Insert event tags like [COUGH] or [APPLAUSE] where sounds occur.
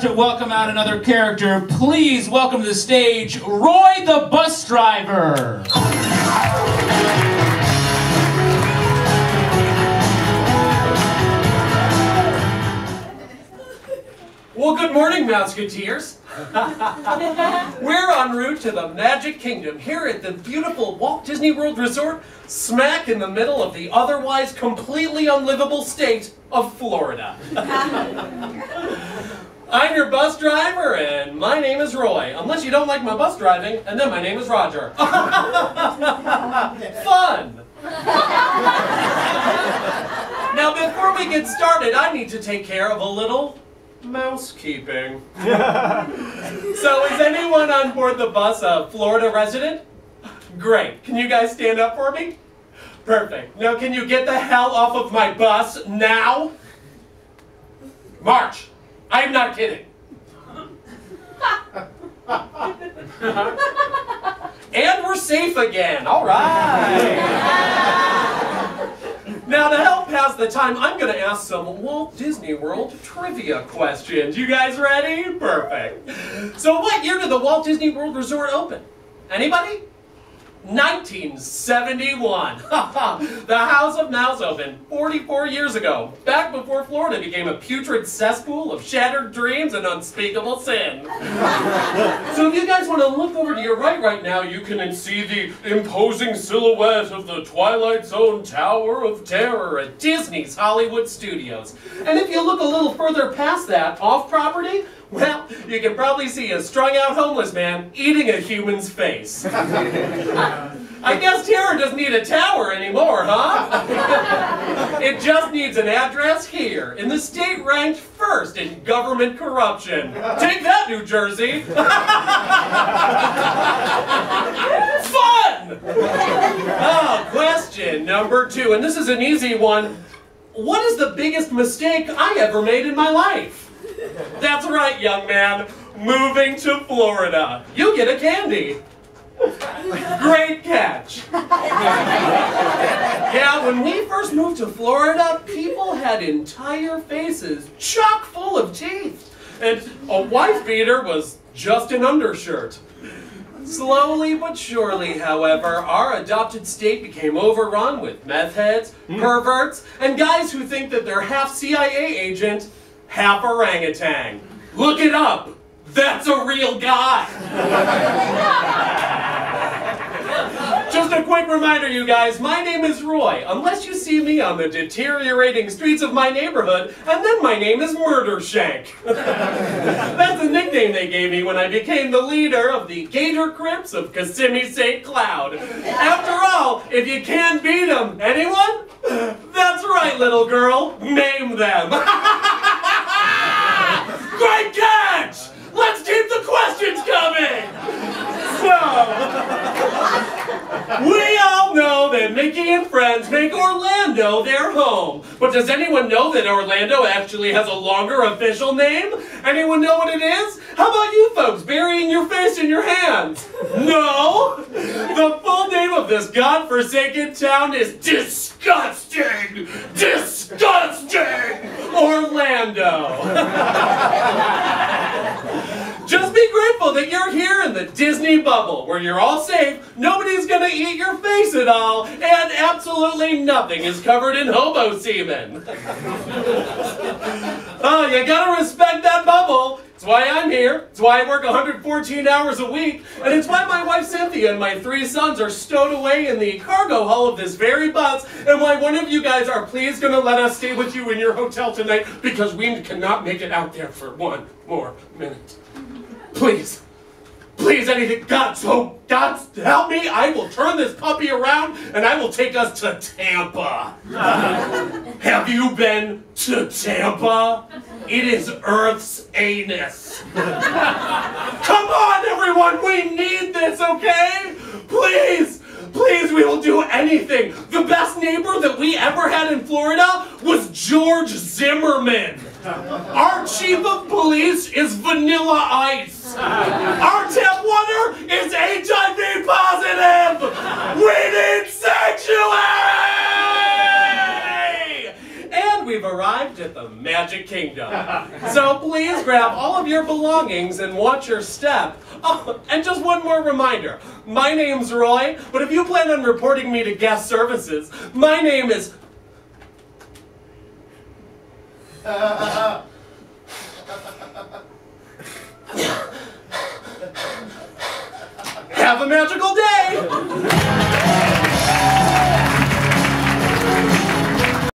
To welcome out another character, please welcome to the stage Roy the bus driver. Well, good morning, Mouseketeers. [LAUGHS] We're en route to the Magic Kingdom here at the beautiful Walt Disney World Resort, smack in the middle of the otherwise completely unlivable state of Florida. [LAUGHS] I'm your bus driver, and my name is Roy. Unless you don't like my bus driving, and then my name is Roger. [LAUGHS] Fun! now, before we get started, I need to take care of a little mousekeeping. [LAUGHS] so, is anyone on board the bus a Florida resident? Great. Can you guys stand up for me? Perfect. Now, can you get the hell off of my bus now? March. I'm not kidding. and we're safe again. All right. now, to help pass the time, I'm going to ask some Walt Disney World trivia questions. You guys ready? Perfect. So, what year did the Walt Disney World Resort open? Anybody? 1971. [LAUGHS] the House of Mouse opened 44 years ago, back before Florida became a putrid cesspool of shattered dreams and unspeakable sin. [LAUGHS] so if you guys want to look over to your right right now, you can see the imposing silhouette of the Twilight Zone Tower of Terror at Disney's Hollywood Studios. And if you look a little further past that, off property, well, you can probably see a strung out homeless man eating a human's face. [LAUGHS] I guess terror doesn't need a tower anymore, huh? [LAUGHS] it just needs an address here, in the state ranked first in government corruption. Take that, New Jersey! [LAUGHS] Fun! Oh, question number two, and this is an easy one. What is the biggest mistake I ever made in my life? That's right, young man. Moving to Florida. You get a candy. Great catch. yeah, when we first moved to Florida, people had entire faces chock full of teeth. And a wife beater was just an undershirt. Slowly but surely, however, our adopted state became overrun with meth heads, hmm. perverts, and guys who think that they're half CIA agent half orangutan. Look it up. That's a real guy. [LAUGHS] Just a quick reminder, you guys, my name is Roy, unless you see me on the deteriorating streets of my neighborhood, and then my name is Murder Shank. [LAUGHS] That's the nickname they gave me when I became the leader of the Gator Crips of Kissimmee St. Cloud. After all, if you can't beat them, anyone? That's right, little girl, name them. [LAUGHS] Great catch! Let's keep the questions coming! So, we all know that Mickey and friends make Orlando their home. But does anyone know that Orlando actually has a longer official name? Anyone know what it is? How about you folks burying your face in your hands? No? The full name of this godforsaken town is disgusting! Disgusting! Orlando! [LAUGHS] You're here in the Disney bubble, where you're all safe, nobody's gonna eat your face at all, and absolutely nothing is covered in hobo semen. [LAUGHS] oh, you gotta respect that bubble. It's why I'm here. It's why I work 114 hours a week. And it's why my wife Cynthia and my three sons are stowed away in the cargo hull of this very bus. And why one of you guys are please going to let us stay with you in your hotel tonight because we cannot make it out there for one more minute. Please. Please, anything. God, so, God, help me. I will turn this puppy around and I will take us to Tampa. [LAUGHS] Have you been to Tampa? It is Earth's anus. [LAUGHS] Come on, everyone. We need this, okay? Please. Please, we will do anything. The best neighbor that we ever had in Florida was George Zimmerman. Our chief of police is Vanilla Ice. Our is HIV positive. We need sanctuary! And we've arrived at the Magic Kingdom. [LAUGHS] So please grab all of your belongings and watch your step. Oh, and just one more reminder. My name's Roy, but if you plan on reporting me to guest services, my name is [LAUGHS] Have a magical day!